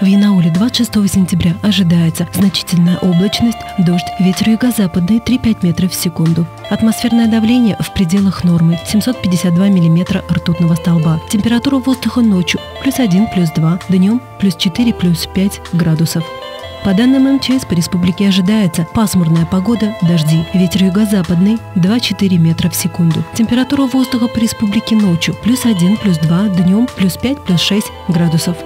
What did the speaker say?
В Янауле 26 сентября ожидается значительная облачность, дождь, ветер юго-западный 3-5 метров в секунду. Атмосферное давление в пределах нормы 752 миллиметра ртутного столба. Температура воздуха ночью плюс 1, плюс 2, днем плюс 4, плюс 5 градусов. По данным МЧС, по республике ожидается пасмурная погода, дожди, ветер юго-западный 2-4 метра в секунду. Температура воздуха по республике ночью плюс 1, плюс 2, днем плюс 5, плюс 6 градусов.